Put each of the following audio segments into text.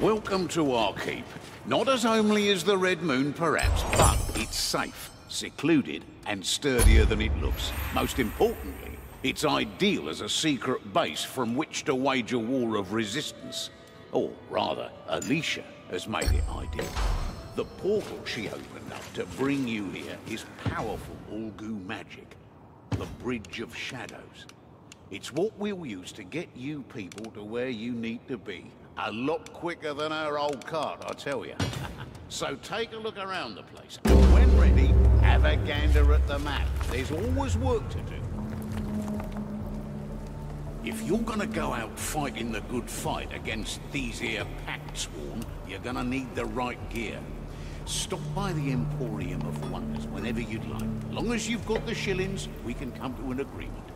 Welcome to our keep. Not as homely as the Red Moon, perhaps, but it's safe, secluded, and sturdier than it looks. Most importantly, it's ideal as a secret base from which to wage a war of resistance. Or rather, Olesya has made it ideal. The portal she opened up to bring you here is powerful Ulgu magic. The Bridge of Shadows. It's what we'll use to get you people to where you need to be. A lot quicker than our old cart, I tell you. so take a look around the place, when ready, have a gander at the map. There's always work to do. If you're gonna go out fighting the good fight against these here pact sworn, you're gonna need the right gear. Stop by the Emporium of Wonders whenever you'd like. Long as you've got the shillings, we can come to an agreement.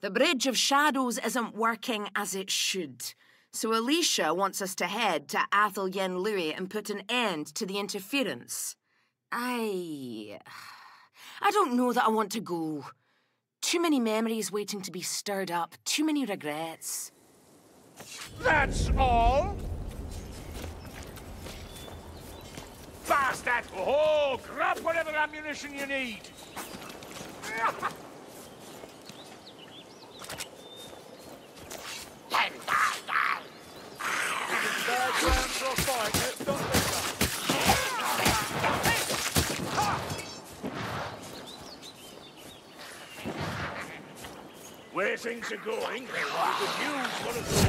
The Bridge of Shadows isn't working as it should. So Olesya wants us to head to Athel Yenlui and put an end to the interference. I... I don't know that I want to go. Too many memories waiting to be stirred up, too many regrets. That's all? Fast Bastard! Oh, grab whatever ammunition you need! Where things are going, we could use one of those.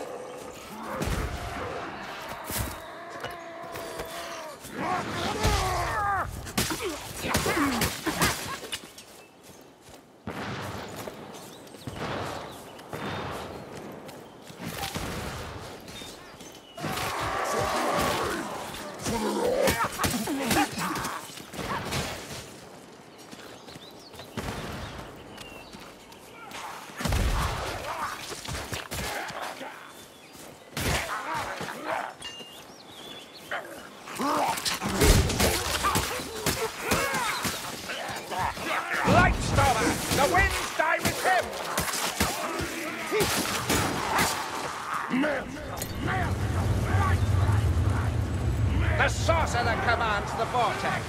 The sorcerer commands the vortex.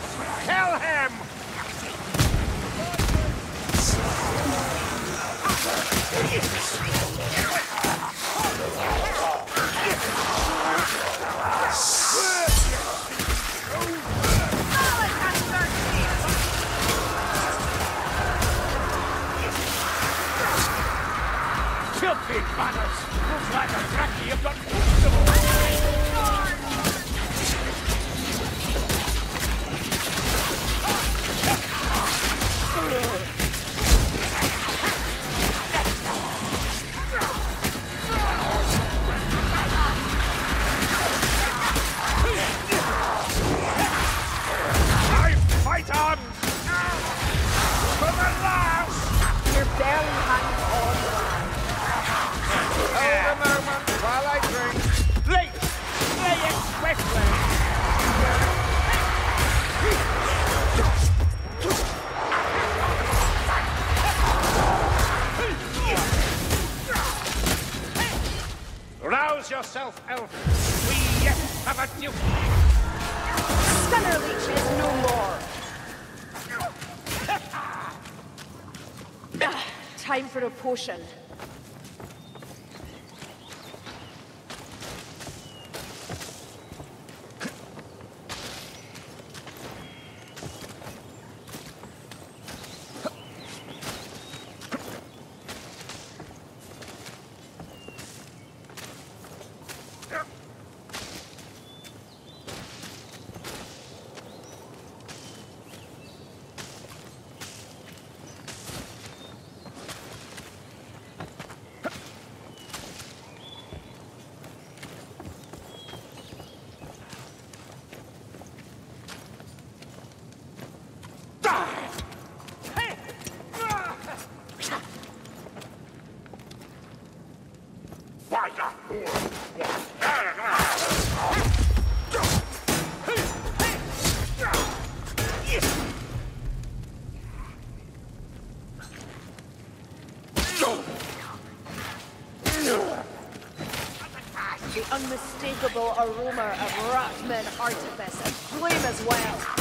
Kill him! Filthy manners! like a cracky abduction. Time The unmistakable aroma of Rockman artifice and flame as well.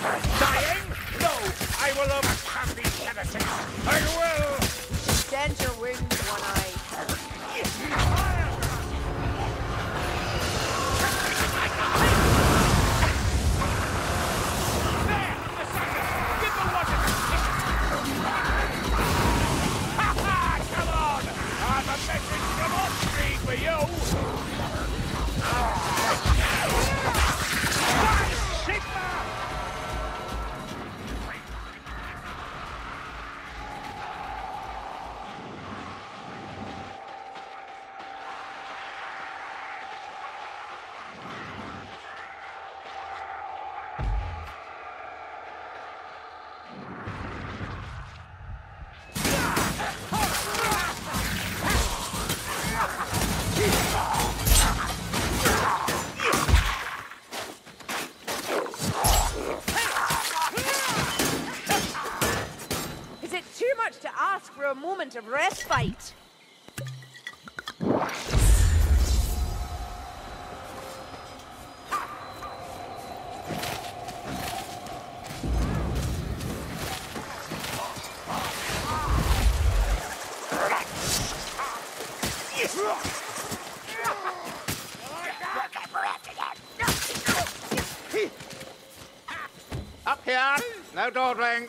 Dying? No! I will overcome these heretics! I will! Extend your wings, moment of respite? Up here! No dawdling!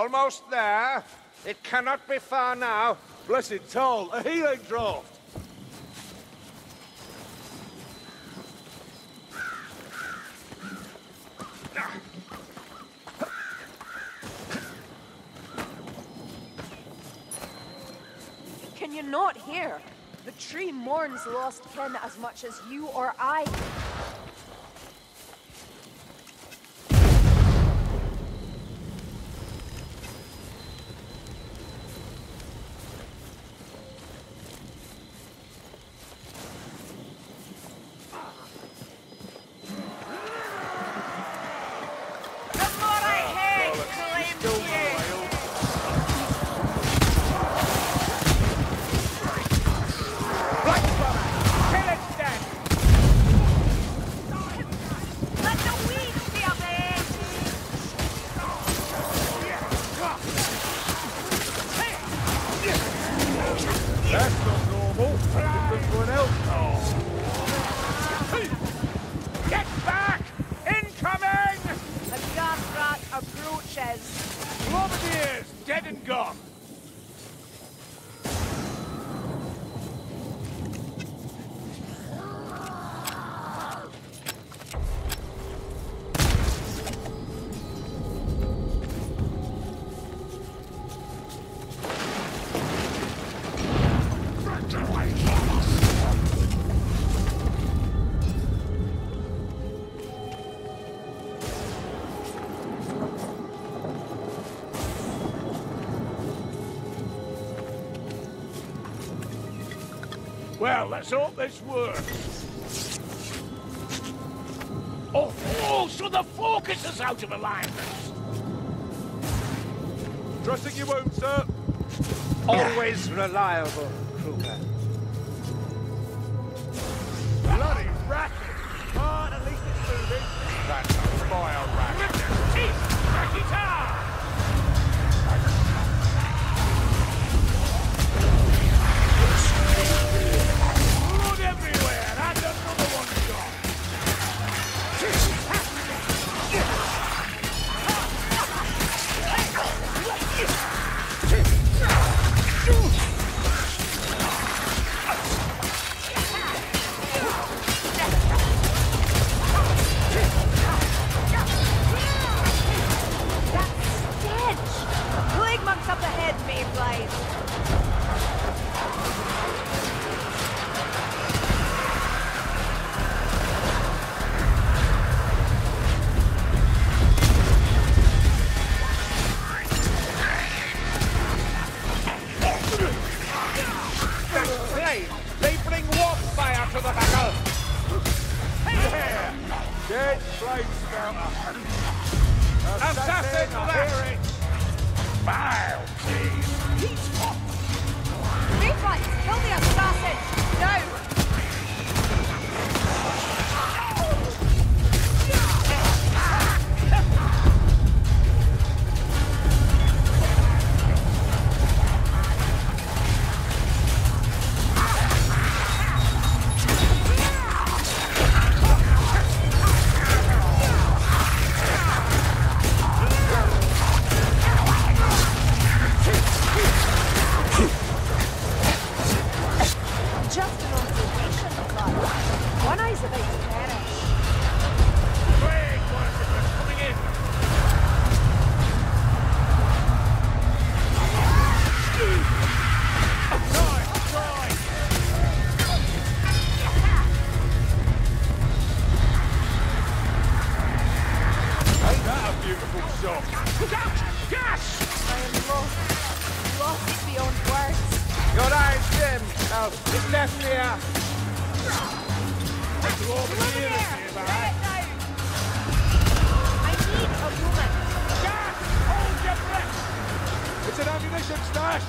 Almost there. It cannot be far now. Blessed toll, a healing draught. Can you not hear? The tree mourns lost kin as much as you or I. Let's hope this works. Oh, oh, so the focus is out of alignment. Trusting you won't, sir. Always reliable, Kruber. Bloody racket! But at least it's moving. That's a fire racket. Teeth! Rack it out! Flame spouter! Assassin left! Vile teeth! Mayflies, kill the assassin! Now! Now, it's left here. Over Over here, there! nearby. Get it now! I need a woman. Gas! Hold your breath! It's an ammunition stash.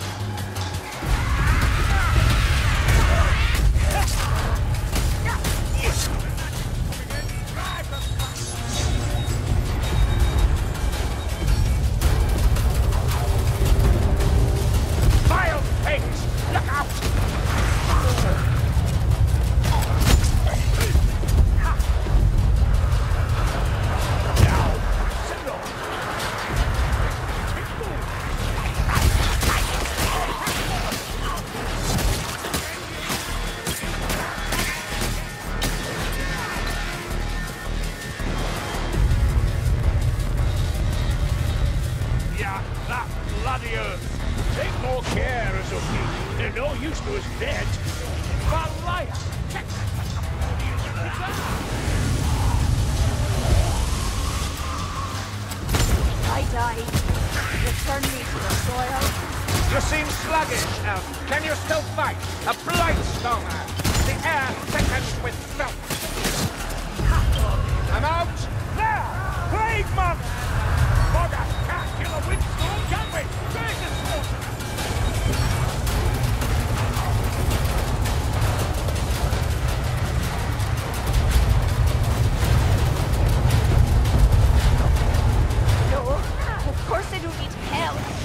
I died. Return me to the soil. You seem sluggish, Elf. Can you still fight? A blight stormer. The air thickens with filth. I'm out. There! Plague monk! Bugger! Can't kill a windstorm, I don't need help.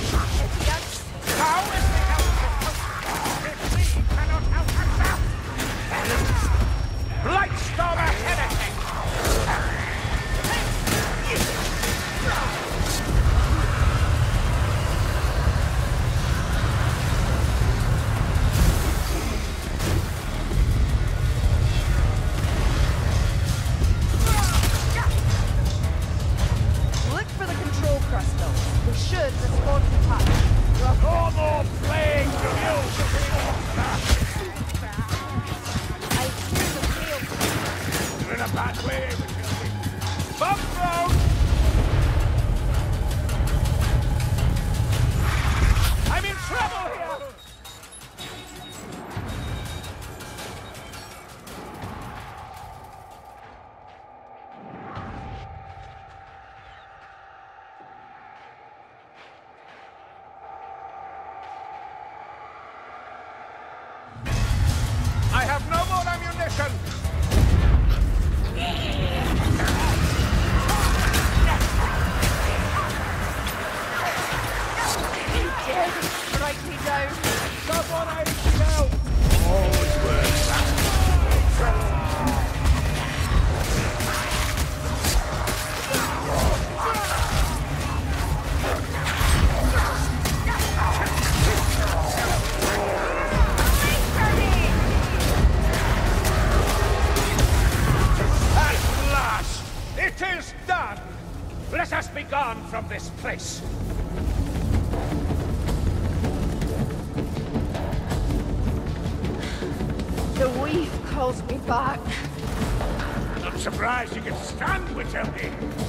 That way! holds me back. Surprised you can stand, with me.